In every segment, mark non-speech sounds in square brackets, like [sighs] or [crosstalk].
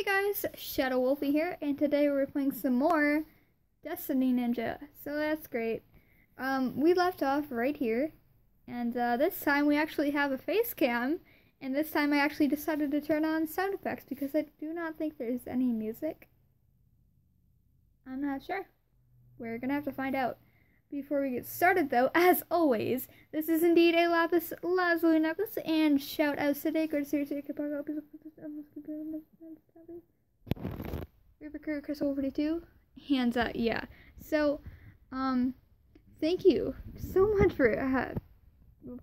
Hey guys, Shadow Wolfie here, and today we're playing some more Destiny Ninja. So that's great. Um, we left off right here, and uh, this time we actually have a face cam, and this time I actually decided to turn on sound effects because I do not think there's any music. I'm not sure. We're gonna have to find out. Before we get started, though, as always, this is indeed a lapis lazuli necklace, and shout out to seriously, River Crew, Crystal 42, hands up, yeah. So, um, thank you so much for uh,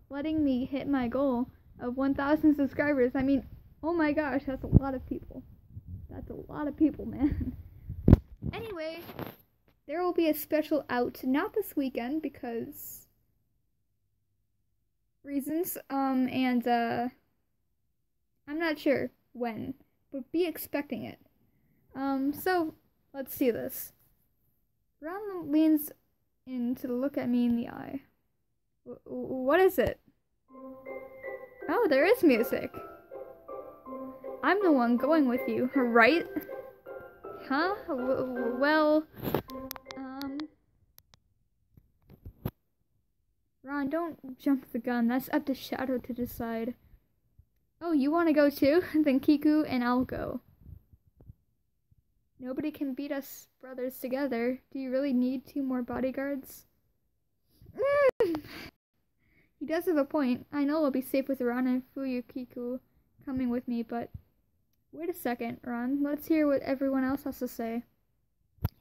letting me hit my goal of 1,000 subscribers. I mean, oh my gosh, that's a lot of people. That's a lot of people, [laughs] man. anyway, there will be a special out, not this weekend because reasons, um, and, uh, I'm not sure when, but be expecting it. Um, so, let's see this. Ran leans in to look at me in the eye. W what is it? Oh, there is music. I'm the one going with you, right? Huh? W well, um... Ran, don't jump the gun. That's up to Shadow to decide. Oh, you want to go too? [laughs] then Kiku and I'll go. Nobody can beat us brothers together. Do you really need two more bodyguards? Mm. he does have a point. I know I'll be safe with Ran and Fuyu Kiku coming with me, but wait a second, Ran. Let's hear what everyone else has to say.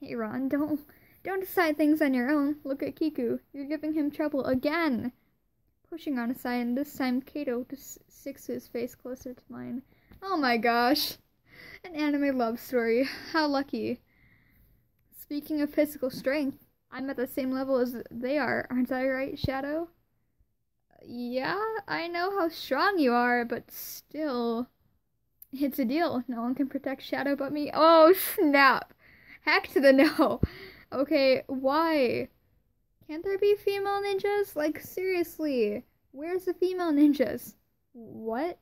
Hey, Ran, don't don't decide things on your own. Look at Kiku. You're giving him trouble again. Pushing on aside, and this time Kaito just sticks his face closer to mine. Oh my gosh. An anime love story. [laughs] How lucky. Speaking of physical strength, I'm at the same level as they are, aren't I right, Shadow? Yeah, I know how strong you are, but still. It's a deal. No one can protect Shadow but me. Oh, [laughs] snap. Heck to the [laughs] no. Okay, why? Can't there be female ninjas? Like, seriously. Where's the female ninjas? What?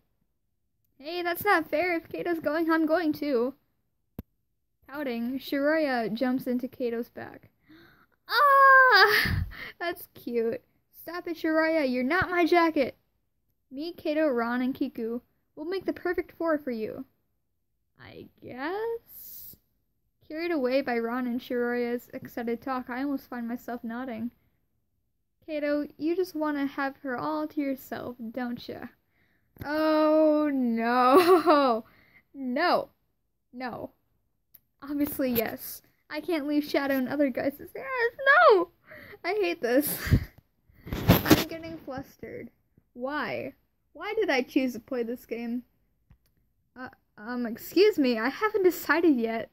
Hey, that's not fair. If Kaito's going, I'm going too. Pouting, Shiroya jumps into Kaito's back. [gasps] Ah! [laughs] That's cute. Stop it, Shiroya. You're not my jacket. Me, Kaito, Ran, and Kiku will make the perfect four for you. I guess? Carried away by Ran and Shiroya's excited talk, I almost find myself nodding. Kaito, you just want to have her all to yourself, don't you? Oh no. [laughs] No. No. Obviously, yes. I can't leave Shadow and other guys. Yes, no! I hate this. [laughs] I'm getting flustered. Why? Why did I choose to play this game? Uh, um, excuse me, I haven't decided yet.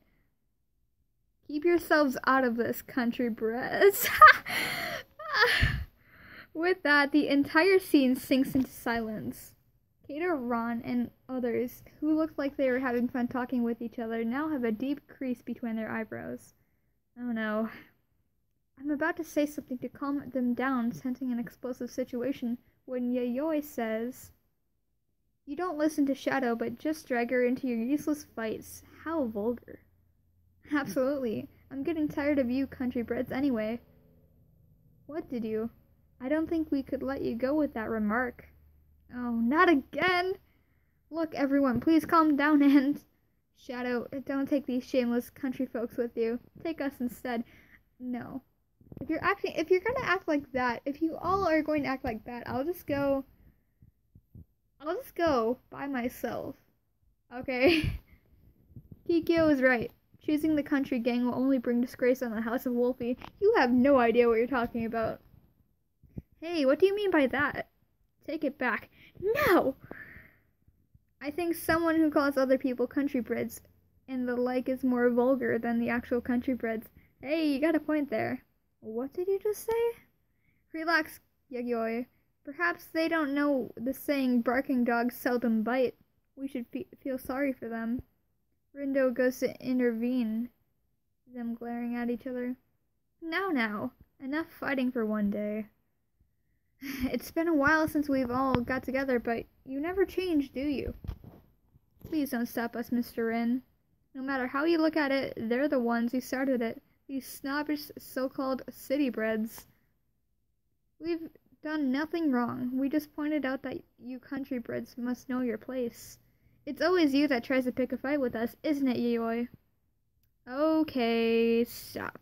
Keep yourselves out of this, country brats. [laughs] With that, the entire scene sinks into silence. Kaito, Ran, and others, who looked like they were having fun talking with each other, now have a deep crease between their eyebrows. Oh no. I'm about to say something to calm them down, sensing an explosive situation, when Yayoi says, You don't listen to Shadow, but just drag her into your useless fights. How vulgar. [laughs] Absolutely. I'm getting tired of you country breds anyway. What did you? I don't think we could let you go with that remark. Oh, not again! Look, everyone, please calm down [laughs] and... Shadow, don't take these shameless country folks with you. Take us instead. No. If you're acting, if you're gonna act like that, if you all are going to act like that, I'll just go... I'll just go by myself. Okay? [laughs] Kikyo is right. Choosing the country gang will only bring disgrace on the House of Wolfie. You have no idea what you're talking about. Hey, what do you mean by that? Take it back. No! I think someone who calls other people country breds and the like is more vulgar than the actual country breds. Hey, you got a point there. What did you just say? Relax, Yayoi. Perhaps they don't know the saying barking dogs seldom bite. We should fe feel sorry for them. Rindo goes to intervene, them glaring at each other. Now, now, enough fighting for one day. [sighs] It's been a while since we've all got together, but you never change, do you? Please don't stop us, Mr. Rin. No matter how you look at it, they're the ones who started it. These snobbish so-called city breds. We've done nothing wrong. We just pointed out that you country breds must know your place. It's always you that tries to pick a fight with us, isn't it, Yayoi? Okay, stop.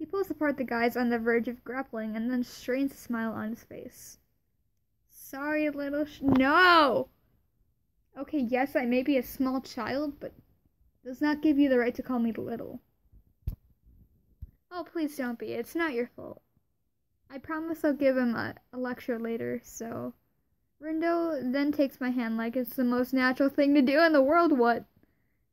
He pulls apart the guys on the verge of grappling and then strains a smile on his face. Sorry, little sh- No! Okay, yes, I may be a small child, but does not give you the right to call me little. Oh, please don't be. It's not your fault. I promise I'll give him a, a lecture later, so. Rindo then takes my hand like it's the most natural thing to do in the world. What?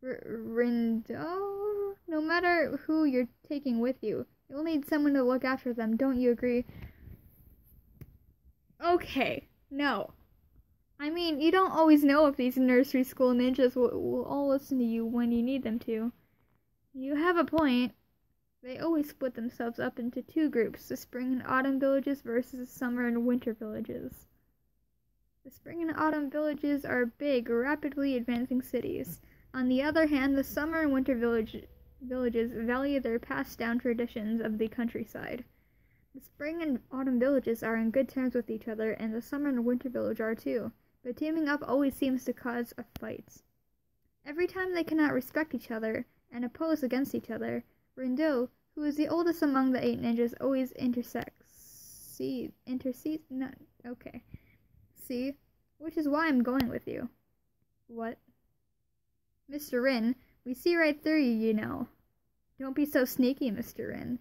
R- Rindo? No matter who you're taking with you, you'll need someone to look after them, don't you agree? Okay, no. I mean, you don't always know if these nursery school ninjas will, will all listen to you when you need them to. You have a point. They always split themselves up into two groups the spring and autumn villages versus the summer and winter villages. The spring and autumn villages are big, rapidly advancing cities. On the other hand, the summer and winter village, villages value their passed down traditions of the countryside. The spring and autumn villages are in good terms with each other, and the summer and winter village are too, but teaming up always seems to cause a fight. Every time they cannot respect each other and oppose against each other, Rindo, who is the oldest among the eight ninjas, always intersects. See, intercedes? No, okay. See? Which is why I'm going with you. What? Mr. Rin, we see right through you, you know. Don't be so sneaky, Mr. Rin.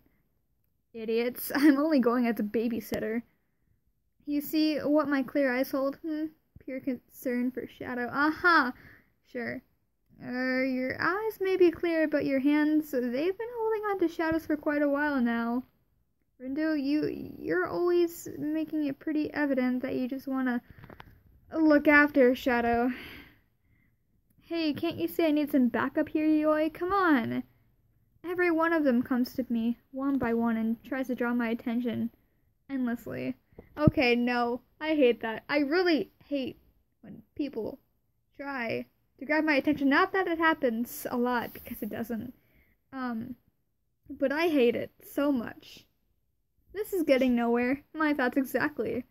Idiots, [laughs] I'm only going as a babysitter. You see what my clear eyes hold? Hmm? Pure concern for Shadow. Aha! Sure. Uh, your eyes may be clear, but your hands, they've been holding on to shadows for quite a while now. Rindo, you, you're always making it pretty evident that you just want to look after Shadow. Hey, can't you say I need some backup here, Yoi? Come on! Every one of them comes to me, one by one, and tries to draw my attention endlessly. Okay, no, I hate that. I really hate when people try to grab my attention. Not that it happens a lot, because it doesn't. Um, but I hate it so much. This is getting nowhere. My thoughts exactly.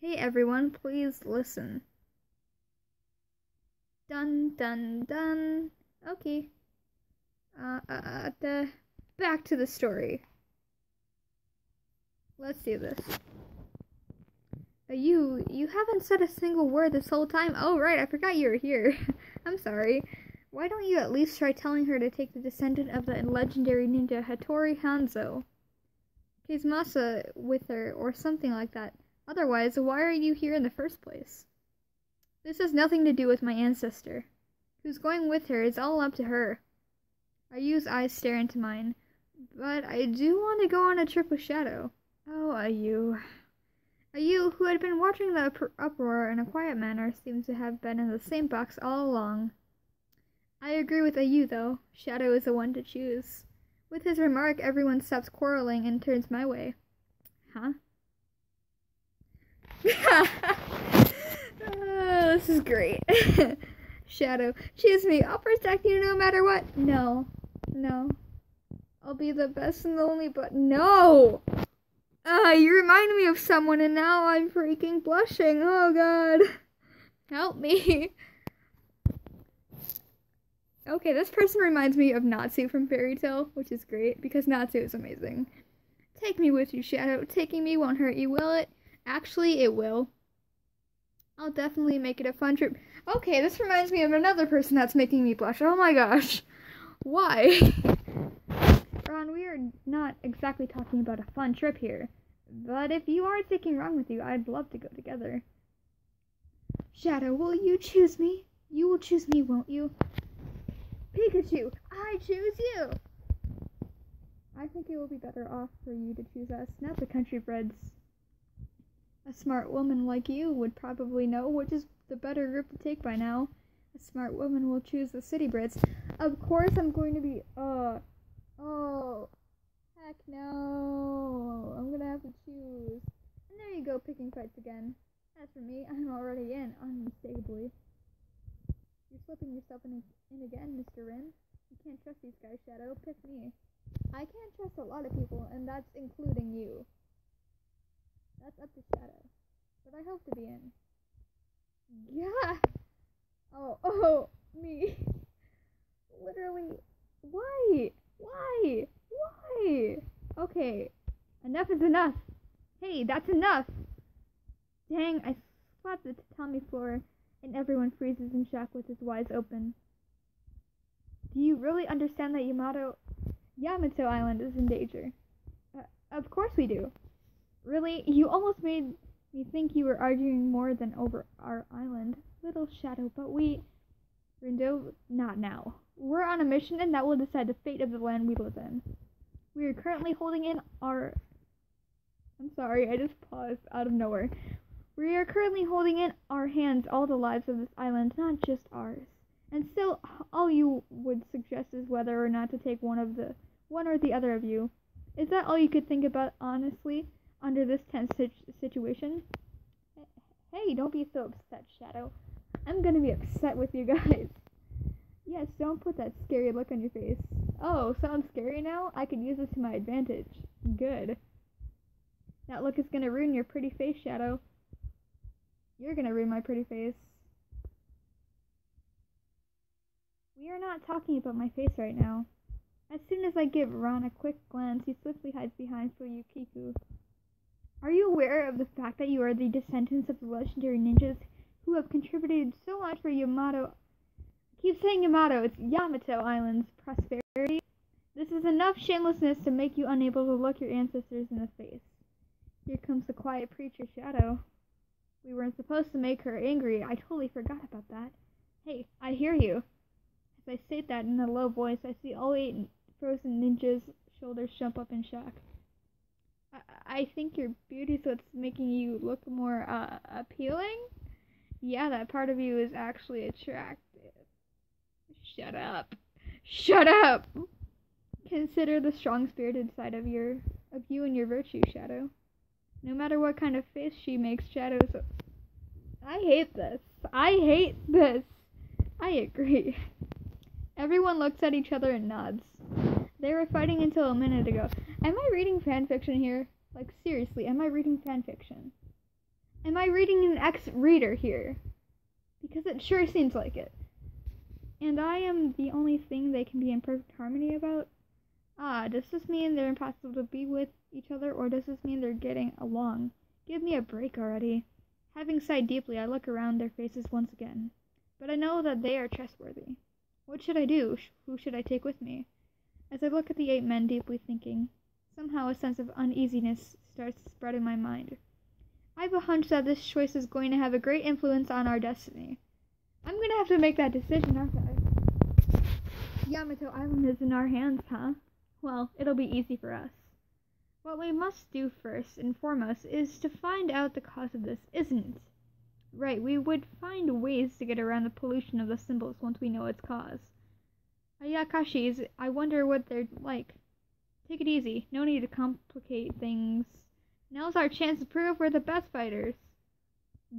Hey everyone, please listen. Dun dun dun. Okay. Uh, uh, uh, the, back to the story. Let's do this. Uh, you, you haven't said a single word this whole time. Oh, right, I forgot you were here. [laughs] I'm sorry. Why don't you at least try telling her to take the descendant of the legendary ninja Hattori Hanzo? Kizumasa with her, or something like that. Otherwise, why are you here in the first place? This has nothing to do with my ancestor. Who's going with her is all up to her. Ayu's eyes stare into mine. But I do want to go on a trip with Shadow. Oh, Ayu. Ayu, who had been watching the uproar in a quiet manner, seems to have been in the same box all along. I agree with Ayu, though. Shadow is the one to choose. With his remark, everyone stops quarreling and turns my way. Huh? [laughs] [laughs] this is great. [laughs] Shadow, choose me. I'll protect you no matter what. No. No. I'll be the best and the only, but no! Ah, uh, you remind me of someone and now I'm freaking blushing. Oh god. [laughs] Help me. [laughs] Okay, this person reminds me of Natsu from Fairy Tail, which is great because Natsu is amazing. Take me with you, Shadow. Taking me won't hurt you, will it? Actually, it will. I'll definitely make it a fun trip. Okay, this reminds me of another person that's making me blush. Oh my gosh. Why? [laughs] Ran, we are not exactly talking about a fun trip here. But if you are taking Ran with you, I'd love to go together. Shadow, will you choose me? You will choose me, won't you? Pikachu, I choose you! I think it will be better off for you to choose us, not the country breds. A smart woman like you would probably know which is the better group to take by now. A smart woman will choose the city breds. Of course I'm going to be, uh, oh, heck no. I'm gonna have to choose. And there you go, picking fights again. As for me, I'm already in, unmistakably. You're slipping yourself in, in again, Mr. Rin. You can't trust these guys, Shadow. Pick me. I can't trust a lot of people, and that's including you. That's up to Shadow. But I hope to be in. Yeah! Oh, [laughs] oh, me. Literally. Why? Why? Why? Okay. Enough is enough. Hey, that's enough. Dang, I slapped the tatami floor, and everyone freezes in shock with his eyes open. Do you really understand that Yamato Yamato Island is in danger? Uh, of course we do. Really? You almost made me think you were arguing more than over our island. Little shadow, but we Rindo, not now. We're on a mission and that will decide the fate of the land we live in. We are currently holding in our I'm sorry, I just paused out of nowhere. We are currently holding in our hands all the lives of this island, not just ours. And still, all you would suggest is whether or not to take one of the one or the other of you. Is that all you could think about honestly under this tense situation? Hey, don't be so upset, Shadow. I'm gonna be upset with you guys. [laughs] Yes, don't put that scary look on your face. Oh, sounds scary now? I can use this to my advantage. Good. That look is gonna ruin your pretty face, Shadow. You're gonna ruin my pretty face. We are not talking about my face right now. As soon as I give Ran a quick glance, he swiftly hides behind Fuyukiku. Are you aware of the fact that you are the descendants of the legendary ninjas who have contributed so much for Yamato? Keep saying Yamato, it's Yamato Island's prosperity. This is enough shamelessness to make you unable to look your ancestors in the face. Here comes the quiet preacher Shadow. We weren't supposed to make her angry. I totally forgot about that. Hey, I hear you. As I state that in a low voice, I see all eight frozen ninjas' shoulders jump up in shock. I, think your beauty's what's making you look more uh, appealing. Yeah, that part of you is actually attractive. Shut up. Shut up. Consider the strong-spirited side of your of you and your virtue, Shadow. No matter what kind of face she makes, Shadow's. I hate this. I hate this. I agree. [laughs] Everyone looks at each other and nods. They were fighting until a minute ago. Am I reading fanfiction here? Like, seriously, am I reading fanfiction? Am I reading an ex-reader here? Because it sure seems like it. And I am the only thing they can be in perfect harmony about? Ah, does this mean they're impossible to be with each other, or does this mean they're getting along? Give me a break already. Having sighed deeply, I look around their faces once again. But I know that they are trustworthy. What should I do? Who should I take with me? As I look at the eight men deeply thinking, somehow a sense of uneasiness starts to spread in my mind. I have a hunch that this choice is going to have a great influence on our destiny. I'm going to have to make that decision, aren't I? Yamato Island is in our hands, huh? Well, it'll be easy for us. What we must do first and foremost is to find out the cause of this, isn't it? Right, we would find ways to get around the pollution of the symbols once we know its cause. Oh, Ayakashis, I wonder what they're like. Take it easy. No need to complicate things. Now's our chance to prove we're the best fighters.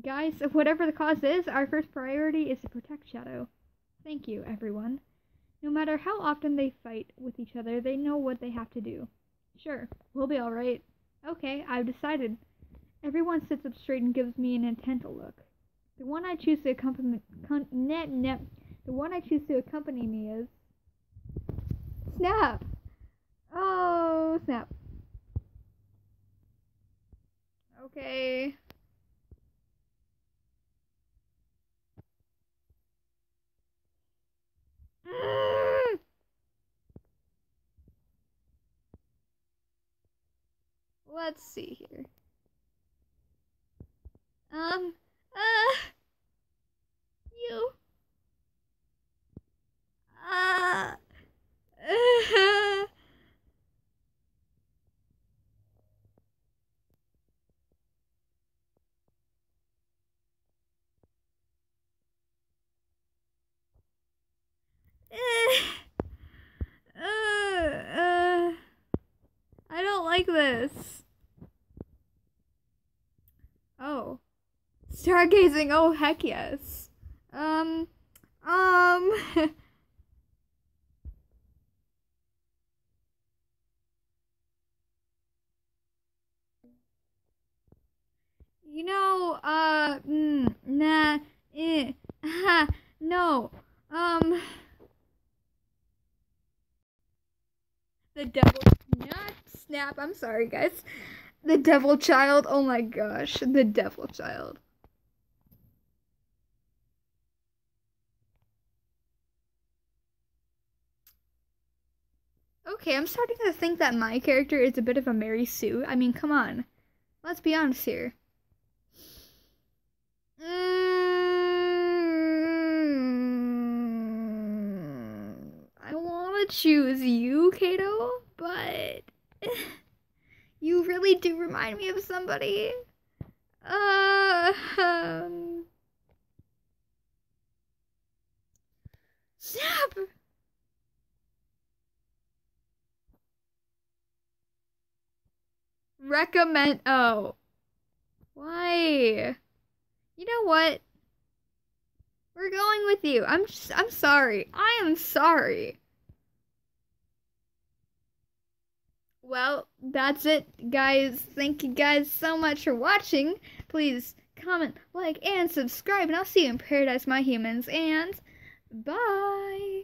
Guys, [laughs] whatever the cause is, our first priority is to protect Shadow. Thank you, everyone. No matter how often they fight with each other, they know what they have to do. Sure, we'll be alright. Okay, I've decided. Everyone sits up straight and gives me an intent look. The one I choose to accompany, con- net, net, the one I choose to accompany me is Snap! Oh, snap. Okay. Let's see here. Um, uh, you. Uh, uh, uh, uh, I don't like this. Oh. Stargazing, oh heck yes. Um, um, [laughs] you know, uh, mm, nah, eh, ha, no, um, the devil, I'm sorry, guys. The devil child, oh my gosh, the devil child. Okay, I'm starting to think that my character is a bit of a Mary Sue. I mean, come on. Let's be honest here. Mm, I want to choose you, Kaito, but [laughs] you really do remind me of somebody. Uh, um, snap! Recommend. Oh. Why? You know what? We're going with you. I'm just, I'm sorry. I am sorry. Well, that's it, guys. Thank you guys so much for watching. Please comment, like, and subscribe, and I'll see you in Paradise, my humans. And bye.